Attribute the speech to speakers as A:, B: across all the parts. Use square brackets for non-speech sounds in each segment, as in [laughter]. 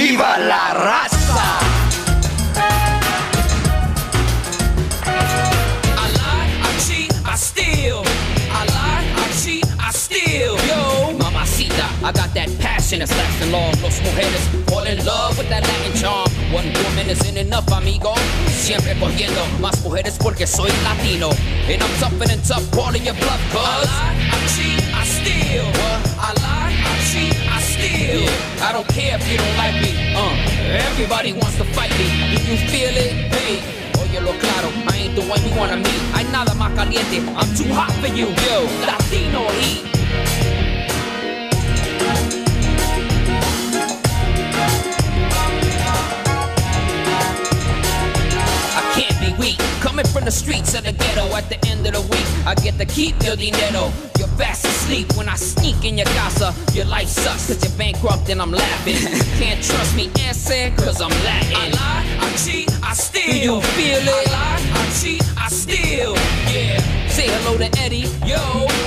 A: ¡Viva la raza!
B: I lie, I cheat, I steal. I lie, I cheat, I steal. Yo, mamacita, I got that passion that's lasting long. Los mujeres fall in love with that Latin charm. One woman isn't enough, amigo. Siempre cogiendo más mujeres porque soy latino. And I'm tougher and tough, calling your bluff, cuz. I lie, I cheat, I steal. I don't care if you don't like me. Uh, everybody wants to fight me. Do you feel it? Hey. Óyelo claro, I ain't the one you wanna meet. Hay nada más caliente, I'm too hot for you, yo. Latino Coming from the streets of the ghetto at the end of the week, I get to keep your dinero. You're fast asleep when I sneak in your casa. Your life sucks cause you're bankrupt and I'm laughing. Can't trust me, answer, cause I'm Latin. I lie, I cheat, I steal. Do you feel it? I lie, I cheat, I steal. Yeah. Say hello to Eddie, yo.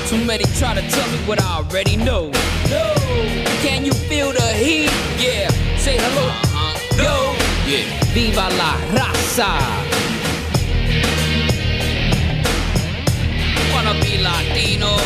B: Too many try to tell me what I already know. No. Can you feel the heat? Yeah. Say hello, uh-huh. yo. Yeah. Viva la raza. Latino?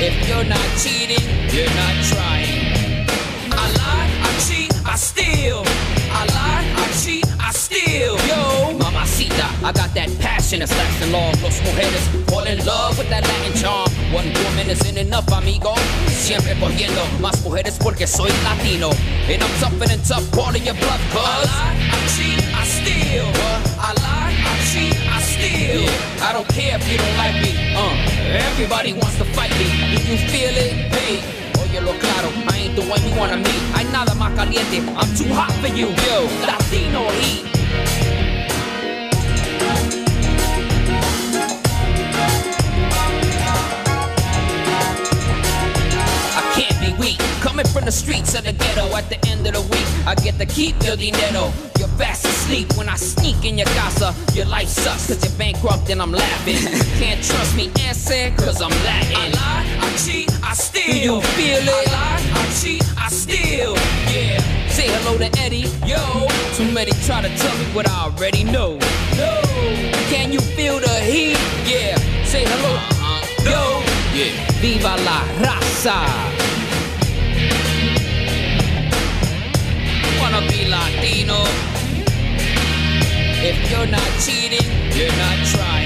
B: If you're not cheating, you're not trying. I lie, I cheat, I steal. I lie, I cheat, I steal. Yo, mamacita, I got that passion that's lasting long. Los mujeres fall in love with that Latin charm. One woman isn't enough, amigo. Siempre cogiendo más mujeres porque soy latino. And I'm tougher and tough, calling your bluff, cuz. Care if you don't like me. Uh, everybody wants to fight me. Do you feel it? Hey. Óyelo claro, I ain't the one you wanna meet. Hay nada más caliente, I'm too hot for you, yo. Latino heat. I can't be weak. Coming from the streets of the ghetto at the end of the week, I get to keep your dinero. Fast asleep when I sneak in your casa. Your life sucks cause you're bankrupt and I'm laughing. [laughs] Can't trust me, answer, cause I'm Latin. I lie, I cheat, I steal. Do you feel it? I lie, I cheat, I steal. Yeah. Say hello to Eddie, yo. Too many try to tell me what I already know. No. Can you feel the heat? Yeah. Say hello, uh-uh. yo. Yeah. Viva la raza. Not cheating, you're not trying.